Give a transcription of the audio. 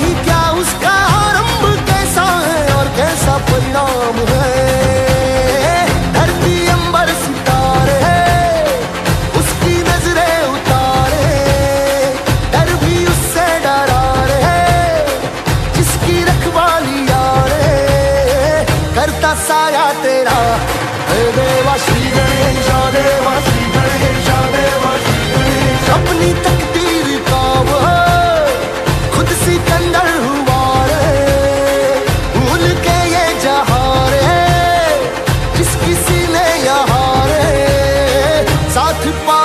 ही क्या उसका आरंभ कैसा है और कैसा परिणाम है? धरती अंबर सितारे उसकी नज़रें उतारे डर भी उससे डरा रहे जिसकी रखवाली आ रहे करता साया तेरा देवा श्री गणेशा देवा, श्री गणेशा देवा, श्री अपनी तक हुआ रे भूल के ये जहाँ रे किसी ने यहाँ रे साथ पा